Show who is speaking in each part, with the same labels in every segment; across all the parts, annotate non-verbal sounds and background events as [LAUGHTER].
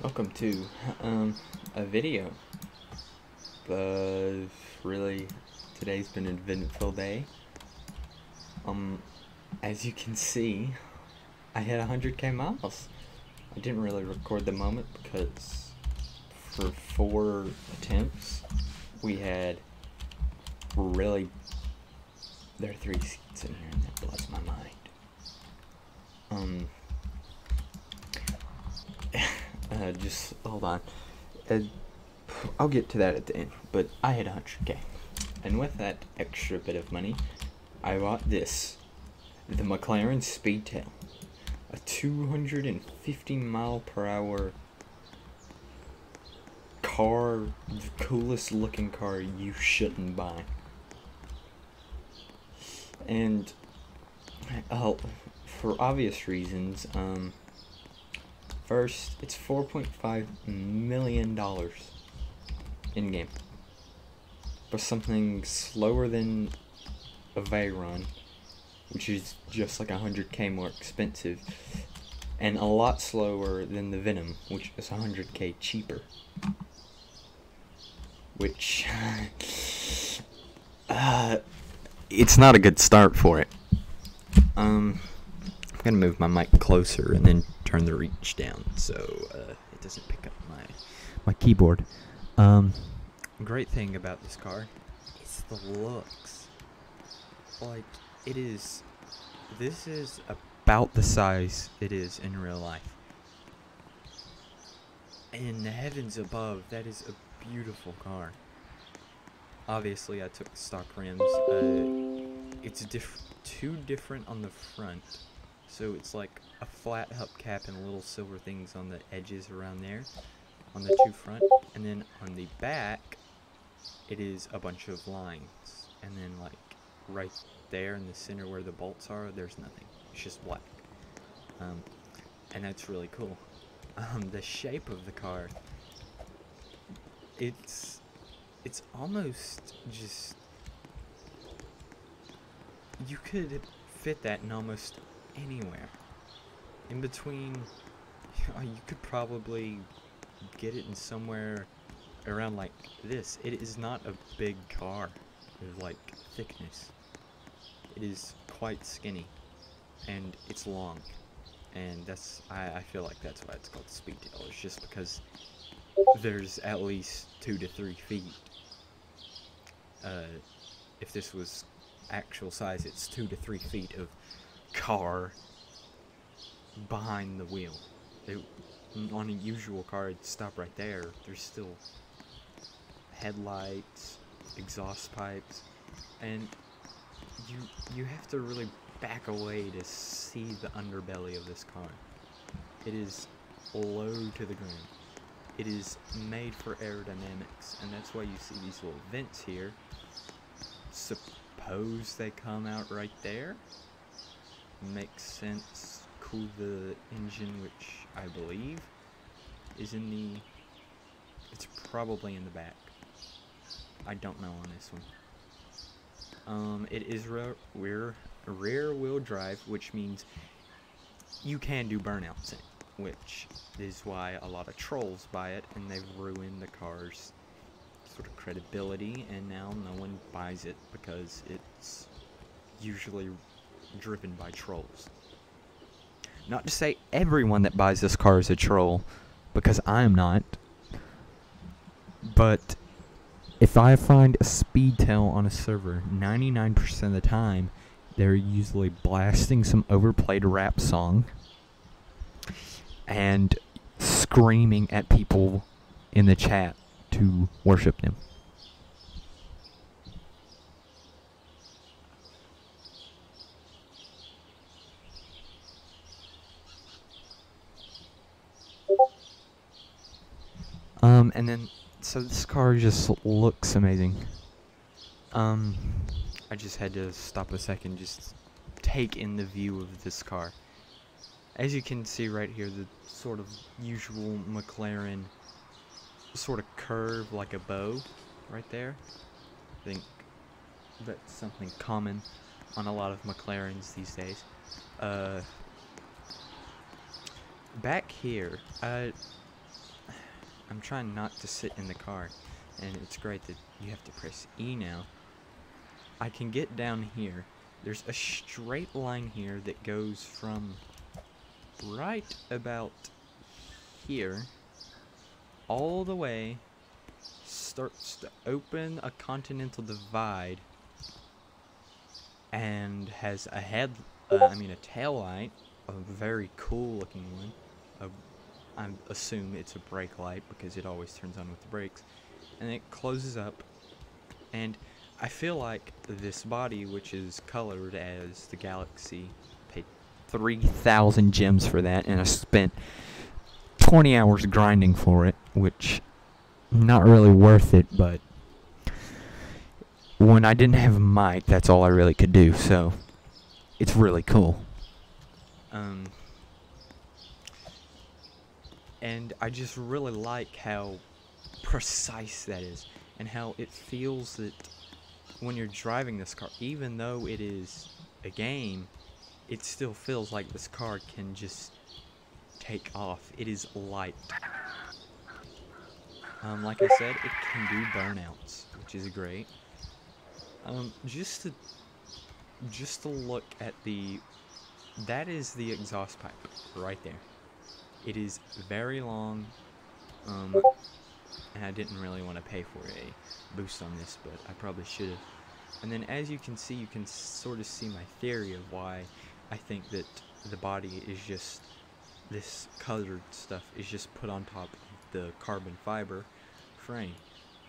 Speaker 1: Welcome to um a video. Uh, really, today's been an eventful day. Um, as you can see, I hit 100k miles. I didn't really record the moment because for four attempts, we had really. There are three seats in here, and that blows my mind. Um. Uh, just hold on. Uh, I'll get to that at the end. But I had 100k, and with that extra bit of money, I bought this, the McLaren Speedtail, a 250 mile per hour car, the coolest looking car you shouldn't buy. And, uh, for obvious reasons, um, First, it's $4.5 million in game. But something slower than a Veyron, which is just like 100k more expensive, and a lot slower than the Venom, which is 100k cheaper. Which, [LAUGHS] uh, it's not a good start for it. Um, I'm gonna move my mic closer and then turn the reach down so uh, it doesn't pick up my my keyboard. Um, great thing about this car is the looks. Like it is, this is about the size it is in real life. In the heavens above, that is a beautiful car. Obviously, I took stock rims. Uh, it's diff- too different on the front so it's like a flat hubcap and little silver things on the edges around there on the two front. And then on the back, it is a bunch of lines. And then like right there in the center where the bolts are, there's nothing. It's just black. Um, and that's really cool. [LAUGHS] Um, the shape of the car, it's it's almost just you could fit that in almost anywhere. In between, [LAUGHS] you could probably get it in somewhere around like this. It is not a big car with like thickness. It is quite skinny and it's long. And that's, I, I feel like that's why it's called Speedtail. It's just because there's at least two to three feet. Uh, if this was actual size, it's two to three feet of car behind the wheel. They, on a usual car, it'd stop right there. There's still headlights, exhaust pipes, and you you have to really back away to see the underbelly of this car. It is low to the ground. It is made for aerodynamics, and that's why you see these little vents here. Suppose they come out right there? Makes sense. Cool the engine, which I believe is in the. It's probably in the back. I don't know on this one. Um, it is rear, rear, rear wheel drive, which means you can do burnouts in it, which is why a lot of trolls buy it, and they've ruined the car's sort of credibility, and now no one buys it because it's usually driven by trolls. Not to say everyone that buys this car is a troll, because I am not. But if I find a speed speedtail on a server, 99% of the time, they're usually blasting some overplayed rap song and screaming at people in the chat to worship them. Um, and then, so this car just looks amazing. Um, I just had to stop a second, just take in the view of this car. As you can see right here, the sort of usual McLaren sort of curve like a bow right there. I think that's something common on a lot of McLarens these days. Uh, back here, uh, I'm trying not to sit in the car, and it's great that you have to press E now. I can get down here. There's a straight line here that goes from right about here all the way starts to open a continental divide and has a head uh, I mean a tail light a very cool looking one a, I assume it's a brake light because it always turns on with the brakes. And it closes up. And I feel like this body which is colored as the galaxy paid 3000 gems for that. And I spent 20 hours grinding for it, which not really worth it, but when I didn't have a mic, that's all I really could do, so it's really cool. Um, and I just really like how precise that is, and how it feels that when you're driving this car, even though it is a game, it still feels like this car can just take off. It is light. Um, like I said, it can do burnouts, which is great. Um, just to just to look at the that is the exhaust pipe right there. It is very long, um, and I didn't really want to pay for a boost on this, but I probably should have. And then as you can see, you can sort of see my theory of why I think that the body is just this colored stuff is just put on top of the carbon fiber frame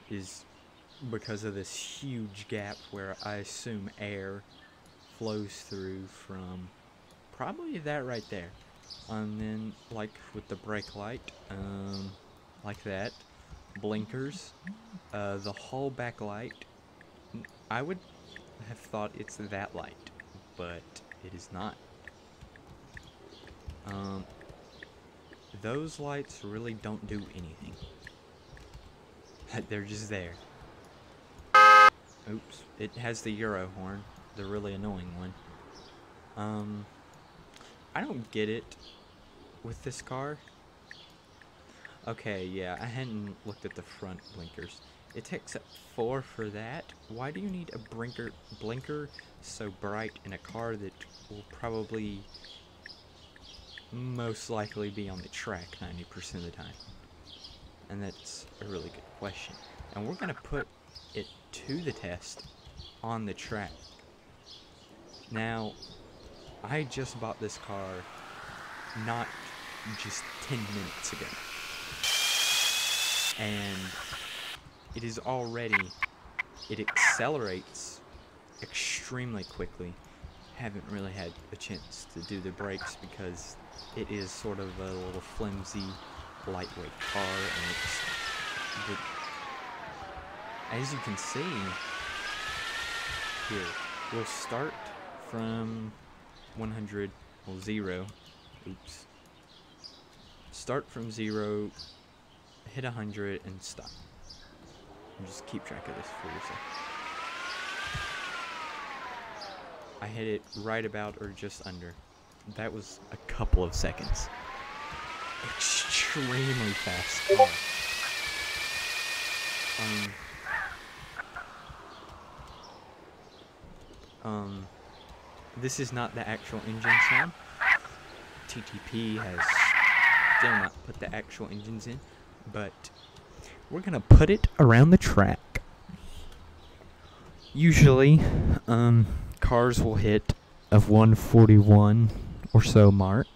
Speaker 1: is because of this huge gap where I assume air flows through from probably that right there. And then like with the brake light, um, like that, blinkers, uh, the whole backlight, I would have thought it's that light, but it is not. Um, those lights really don't do anything. [LAUGHS] They're just there. Oops. It has the Euro horn. The really annoying one. Um, I don't get it with this car. Okay, yeah, I hadn't looked at the front blinkers. It takes up four for that. Why do you need a blinker, blinker so bright in a car that will probably most likely be on the track 90% of the time? And that's a really good question. And we're going to put it to the test on the track. Now, I just bought this car not just 10 minutes ago. And it is already, it accelerates extremely quickly. Haven't really had a chance to do the brakes because it is sort of a little flimsy, lightweight car, and it's as you can see here, we'll start from 100, well zero, oops. Start from zero, hit 100, and stop. And just keep track of this for yourself. I hit it right about or just under. That was a couple of seconds. Extremely fast. Um, um, this is not the actual engine sound. TTP has still not put the actual engines in, but we're gonna put it around the track. Usually, um, cars will hit of 141 or so mark.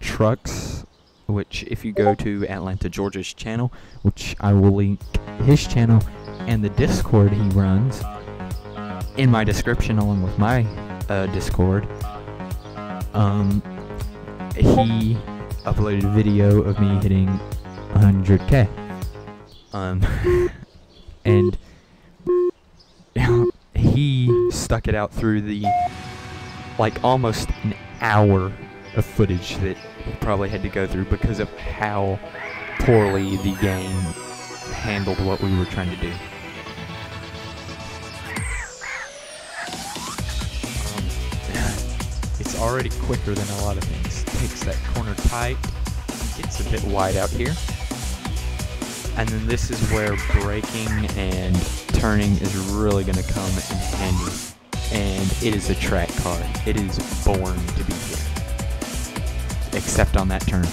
Speaker 1: Trucks, which if you go to Atlanta Georgia's channel, which I will link his channel and the Discord he runs in my description along with my uh, Discord. Um, he uploaded a video of me hitting 100k. Um, [LAUGHS] and [LAUGHS] he stuck it out through the like almost an hour of footage that he probably had to go through because of how poorly the game handled what we were trying to do. Already quicker than a lot of things. Takes that corner tight. It's a bit wide out here. And then this is where braking and turning is really going to come in handy. And it is a track car. It is born to be here. Except on that turn.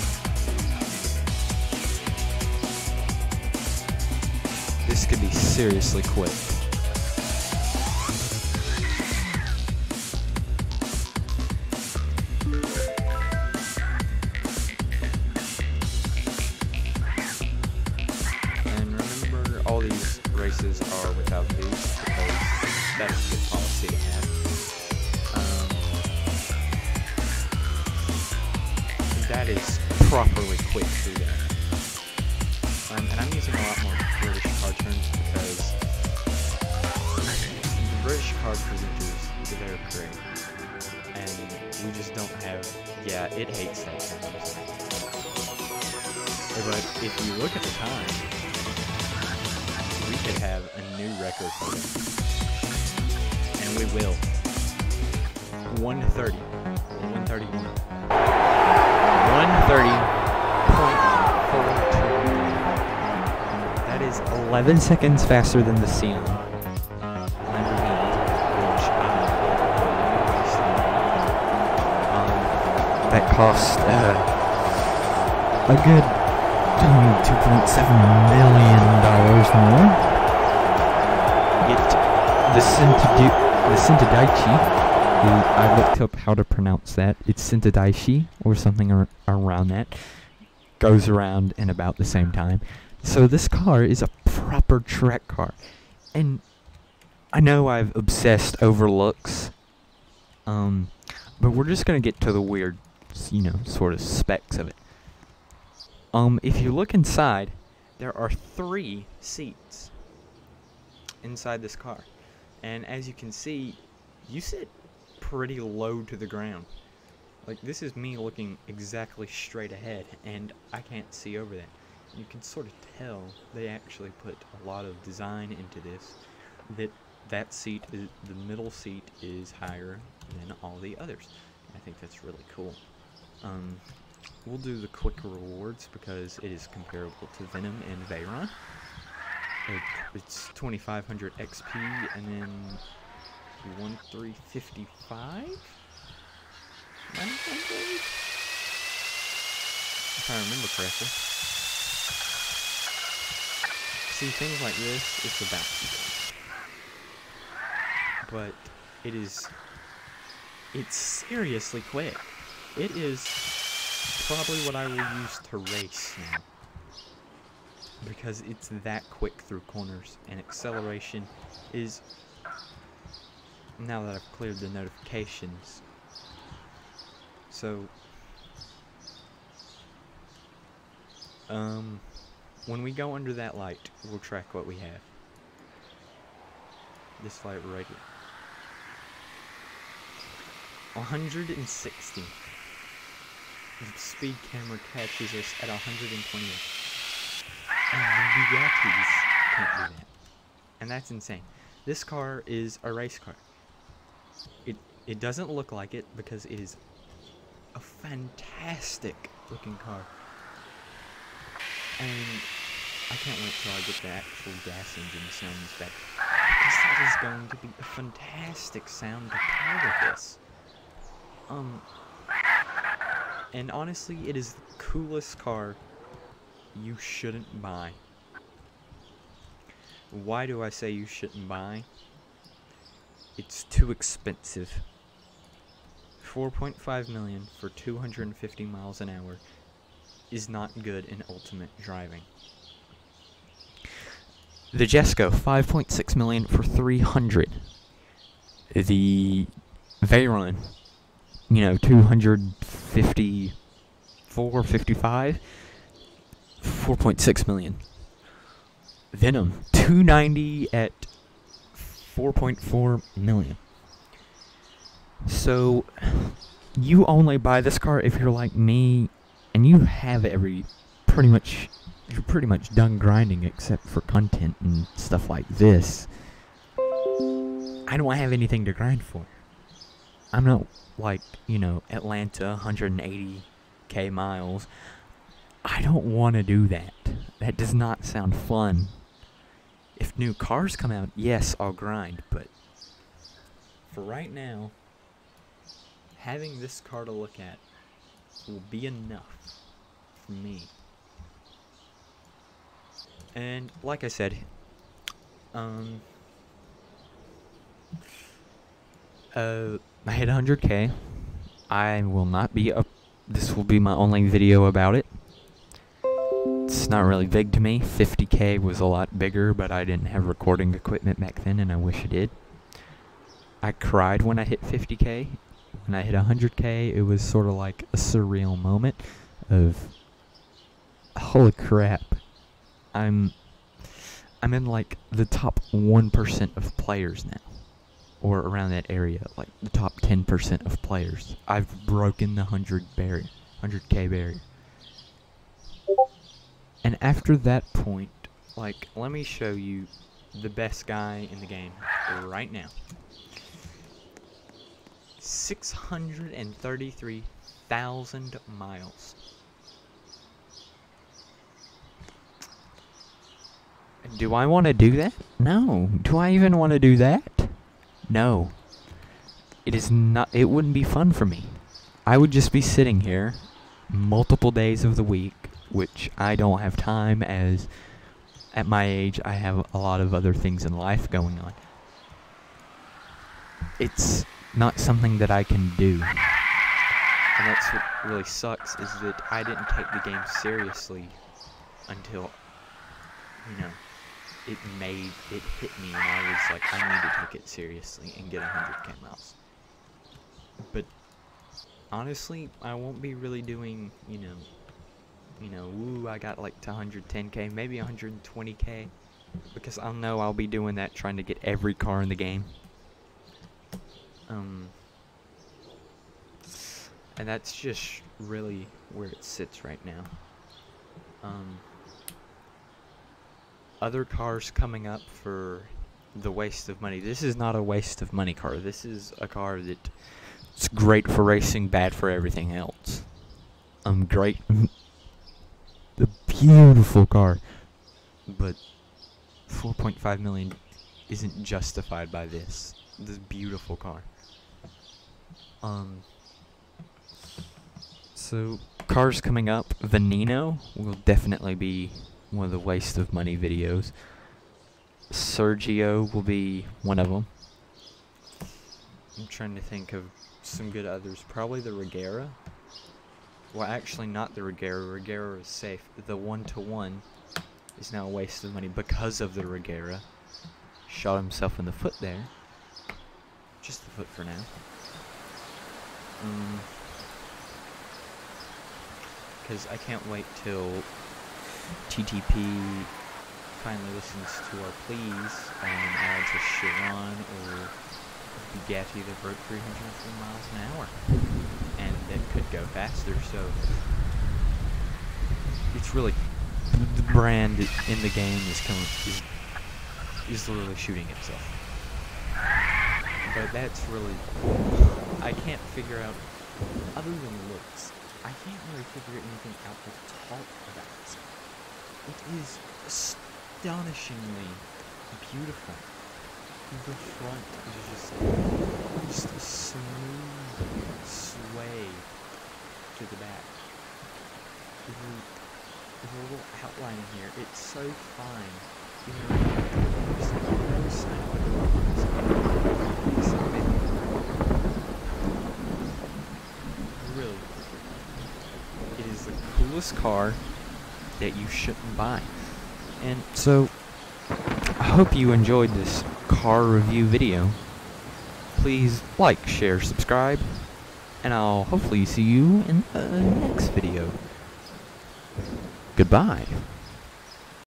Speaker 1: This could be seriously quick. But if you look at the time, we could have a new record. And we will. 130. or 131. 130.42. That is 11 seconds faster than the um, that cost uh, a good 2.7 million dollars more. It the Sintadu- the Sintadaichi. I looked up how to pronounce that. It's Sintadaichi or something ar- around that. Goes around in about the same time. So this car is a proper track car, and I know I've obsessed over looks. Um, but we're just gonna get to the weird, you know, sort of specs of it. Um, if you look inside, there are three seats inside this car. And as you can see, you sit pretty low to the ground. Like, this is me looking exactly straight ahead, and I can't see over that. You can sort of tell they actually put a lot of design into this. That that seat, is, the middle seat, is higher than all the others. I think that's really cool. Um, We'll do the quick rewards because it is comparable to Venom and Veyron. It, it's 2500 XP and then 1355? 900? If I remember correctly. See, things like this, it's about But it is. It's seriously quick. It is probably what I will use to race now. Because it's that quick through corners, and acceleration is. Now that I've cleared the notifications. So. Um. When we go under that light, we'll track what we have. This light right here. 160. The speed camera catches us at 120. And the Bugattis can't do that. And that's insane. This car is a race car. It it doesn't look like it because it is a fantastic looking car. And I can't wait till I get the actual gas engine sounds back. Because that is going to be a fantastic sound to pair with this. Um, and honestly, it is the coolest car you shouldn't buy. Why do I say you shouldn't buy? It's too expensive. 4.5 million for 250 miles an hour is not good in ultimate driving. The Jesko, 5.6 million for 300. The Veyron, you know, 254, 55, 4.6 million. Venom, 290 at 4.4 million. So, you only buy this car if you're like me and you have every pretty much you're pretty much done grinding except for content and stuff like this. I don't have anything to grind for. I'm not like, you know, Atlanta 180k miles. I don't want to do that. That does not sound fun. If new cars come out, yes, I'll grind, but for right now, having this car to look at will be enough for me. And like I said, um, uh, I hit 100k. I will not be up. This will be my only video about it. It's not really big to me. 50k was a lot bigger, but I didn't have recording equipment back then, and I wish I did. I cried when I hit 50k. When I hit 100k, it was sort of like a surreal moment of holy crap. I'm I'm in like the top 1% of players now or around that area, like the top 10% of players. I've broken the 100 barrier, 100k barrier. And after that point, like let me show you the best guy in the game right now. 633,000 miles. Do I want to do that? No. Do I even want to do that? No. It is not it wouldn't be fun for me. I would just be sitting here multiple days of the week, which I don't have time as at my age I have a lot of other things in life going on. It's not something that I can do. And that's what really sucks is that I didn't take the game seriously until you know it made it hit me and I was like I need to take it seriously and get 100k miles. But honestly, I won't be really doing, you know, you know, ooh, I got like to 110k, maybe 120k because I know I'll be doing that trying to get every car in the game. Um and that's just really where it sits right now. Um other cars coming up for the waste of money. This is not a waste of money car. This is a car that it's great for racing, bad for everything else. Um, great. the beautiful car. But 4.5 million isn't justified by this. This beautiful car. Um. So, cars coming up. Veneno will definitely be one of the waste of money videos. Sergio will be one of them. I'm trying to think of some good others. Probably the Regera. Well, actually, not the Regera. Regera is safe. The one-to-one is now a waste of money because of the Regera. Shot himself in the foot there. Just the foot for now. Because um, I can't wait till TTP finally listens to our pleas and adds a Chiron or Bugatti that broke 303 miles an hour. And that could go faster, so it's really the brand in the game is coming is, is literally shooting itself. But that's really I can't figure out other than looks, I can't really figure anything out to talk about it is astonishingly beautiful. The front is just just a smooth sway to the back. There's a little outline here. It's so fine. There's no sign of Really. It is the coolest car that you shouldn't buy. And so, I hope you enjoyed this car review video. Please like, share, subscribe, and I'll hopefully see you in the next video. Goodbye.